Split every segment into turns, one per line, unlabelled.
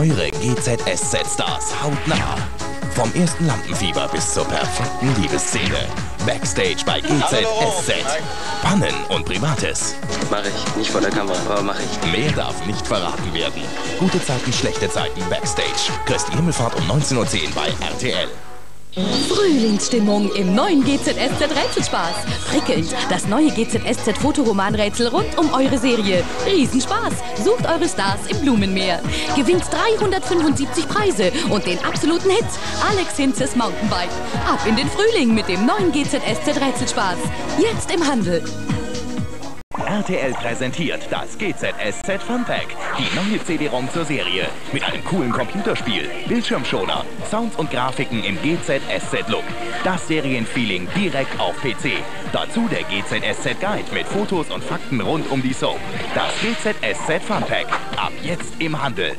Eure GZSZ-Stars hautnah. Vom ersten Lampenfieber bis zur perfekten Liebesszene. Backstage bei GZSZ. Pannen und Privates.
Mach ich. Nicht vor der Kamera, aber mach ich.
Mehr darf nicht verraten werden. Gute Zeiten, schlechte Zeiten Backstage. Christi Himmelfahrt um 19.10 Uhr bei RTL.
Frühlingsstimmung im neuen GZSZ Rätselspaß. Prickelnd, das neue GZSZ Fotoromanrätsel rund um eure Serie. Riesenspaß. Sucht eure Stars im Blumenmeer. Gewinnt 375 Preise und den absoluten Hit Alex Hinzes Mountainbike. Ab in den Frühling mit dem neuen GZSZ Rätselspaß. Jetzt im Handel.
RTL präsentiert das GZSZ Funpack, die neue CD-ROM zur Serie. Mit einem coolen Computerspiel, Bildschirmschoner, Sounds und Grafiken im GZSZ-Look. Das Serienfeeling direkt auf PC. Dazu der GZSZ Guide mit Fotos und Fakten rund um die Soap. Das GZSZ Funpack. Ab jetzt im Handel.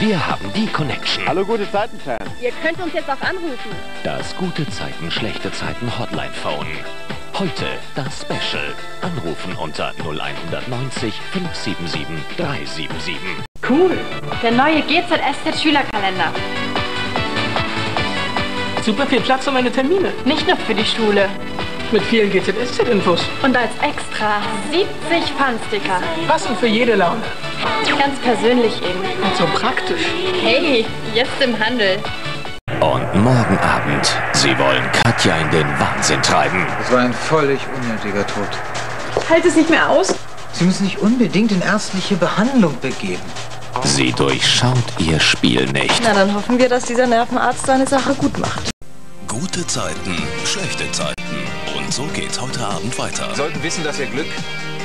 Wir haben die Connection.
Hallo gute Zeiten, Fan.
Ihr könnt uns jetzt auch anrufen.
Das gute Zeiten, schlechte Zeiten Hotline Phone. Heute das Special. Anrufen unter 0190 577 377.
Cool. Der neue GZSZ Schülerkalender.
Super viel Platz für meine Termine.
Nicht nur für die Schule.
Mit vielen GZSZ-Infos.
Und als extra 70 Pfannsticker.
Passend für jede Laune.
Ganz persönlich eben.
Und so praktisch.
Hey, jetzt im Handel.
Und morgen Abend, Sie wollen Katja in den Wahnsinn treiben.
Das war ein völlig unnötiger Tod.
Halt es nicht mehr aus?
Sie müssen sich unbedingt in ärztliche Behandlung begeben.
Sie durchschaut Ihr Spiel nicht.
Na, dann hoffen wir, dass dieser Nervenarzt seine Sache gut macht.
Gute Zeiten, schlechte Zeiten. Und so geht's heute Abend weiter.
Sie sollten wissen, dass Ihr Glück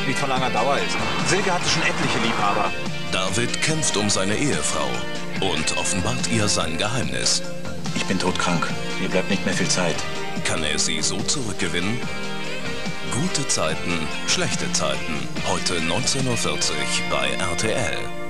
nicht von langer Dauer ist. Silke hatte schon etliche Liebhaber.
David kämpft um seine Ehefrau und offenbart ihr sein Geheimnis.
Ich bin todkrank. Mir bleibt nicht mehr viel Zeit.
Kann er sie so zurückgewinnen? Gute Zeiten, schlechte Zeiten. Heute 19.40 Uhr bei RTL.